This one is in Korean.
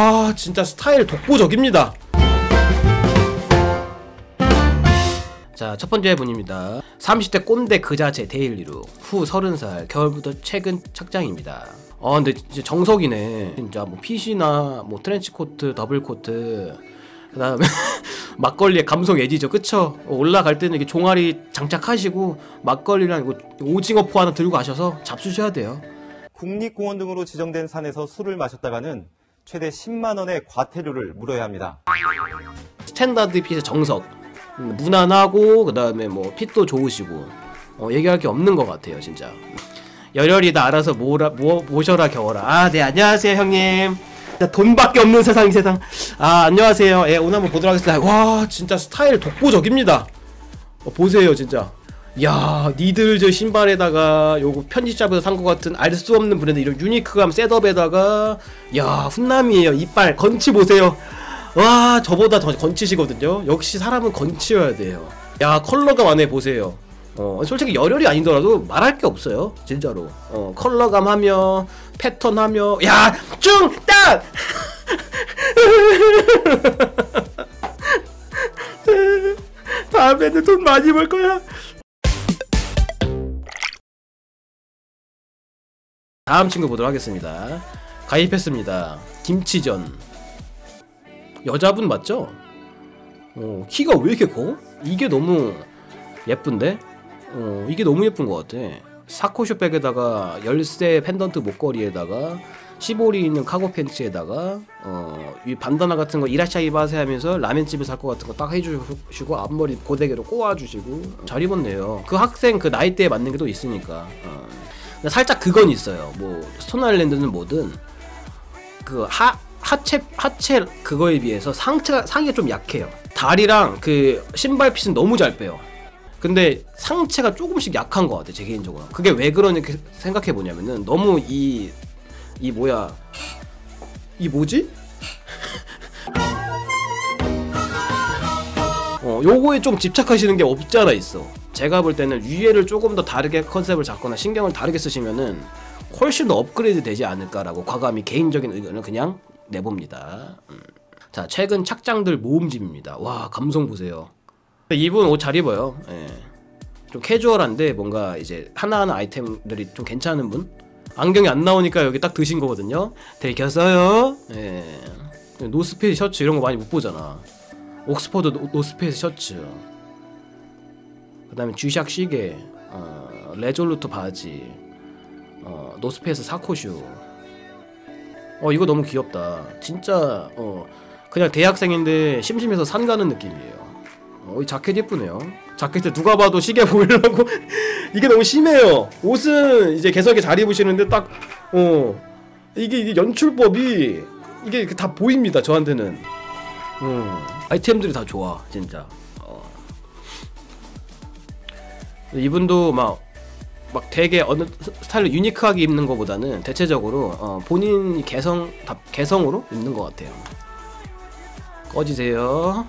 아 진짜 스타일 독보적입니다 자, 첫 번째 분입니다. 30대 꼰대 그 자체 daily look 30살 겨울부터 최근 착장입니다. 아, 근데 진짜 정석이네. 진짜 뭐 fit이나 뭐 트렌치 코트, 더블 코트, 그 다음에 막걸리에 감성 애지죠, 그쵸? 올라갈 때는 이게 종아리 장착하시고 막걸리랑 이거 오징어 포 하나 들고 가셔서 잡수셔야 돼요. 국립공원 등으로 지정된 산에서 술을 마셨다가는 최대 10만 원의 과태료를 물어야 합니다. standard fit의 정석 음, 무난하고 그 다음에 뭐 fit도 좋으시고 어, 얘기할 게 없는 것 같아요 진짜. 열혈이 다 알아서 모라, 모, 모셔라 겨워라. 아 네 안녕하세요 형님. 돈밖에 없는 세상 이 세상. 아 안녕하세요. 예 오늘 한번 보도록 하겠습니다. 와 진짜 스타일 독보적입니다. 어, 보세요 진짜 야 니들 저 신발에다가 요거 편집샵에서 산 것 같은 알 수 없는 브랜드 이런 unique감 setup에다가 야 훈남이에요. 이빨 건치 보세요. 와 저보다 더 건치시거든요. 역시 사람은 건치여야 돼요. 야 컬러감 안에 보세요. 어 솔직히 열혈이 아니더라도 말할 게 없어요. 진짜로. 어 컬러감 하며 패턴 하며. 야 중 딱 다음에는 돈 많이 벌 거야 다음 친구 보도록 하겠습니다 가입했습니다 김치전 여자분 맞죠? 어, 키가 왜 이렇게 커? 이게 너무 예쁜데? 어, 이게 너무 예쁜 것 같아. 사코쇼 백에다가 열쇠 펜던트 목걸이에다가 시보리 있는 카고 팬츠에다가 어, 이 반다나 같은 거 이라샤 이 바세 하면서 라면집에 살 것 같은 거 딱 해주시고 앞머리 고데기로 꼬아주시고 잘 입었네요. 그 학생 그 나이대에 맞는 게 또 있으니까. 어. 살짝 그건 있어요. 뭐 스톤 아일랜드는 뭐든 그 하, 하체 하체 그거에 비해서 상체가 상의가 좀 약해요. 다리랑 그 신발 핏은 너무 잘 빼요. 근데 상체가 조금씩 약한 것 같아 제 개인적으로. 그게 왜 그러냐 생각해 보냐면은 너무 이이 뭐야 이 뭐지? 어 요거에 좀 집착하시는 게 없지 않아 있어. 제가 볼 때는 위에를 조금 더 다르게 컨셉을 잡거나 신경을 다르게 쓰시면은 훨씬 더 업그레이드 되지 않을까라고 과감히 개인적인 의견을 그냥 내봅니다. 음. 자, 최근 착장들 모음집입니다. 와, 감성 보세요. 이분 옷 잘 입어요. 예. 좀 캐주얼한데 뭔가 이제 하나하나 아이템들이 좀 괜찮은 분? 안경이 안 나오니까 여기 딱 드신 거거든요. 들켰어요. 예. 노스페이스 셔츠 이런 거 많이 못 보잖아. 옥스퍼드 노, 노스페이스 셔츠. 그다음에 G-Shock 시계, 어, Resolute 바지, 어, 노스페이스 sacoche. 어 이거 너무 귀엽다. 진짜 어 그냥 대학생인데 심심해서 산 가는 느낌이에요. 어, 이 자켓 예쁘네요. 자켓에 누가 봐도 시계 보이려고 이게 너무 심해요. 옷은 이제 개성있게 잘 입으시는데 딱 어 이게 이게 연출법이 이게 다 보입니다. 저한테는. 음 아이템들이 다 좋아 진짜. 이분도 막. 막 되게 어느 스타일을 유니크하게 입는 것보다는 대체적으로 어, 본인 개성 개성으로 입는 것 같아요. 꺼지세요.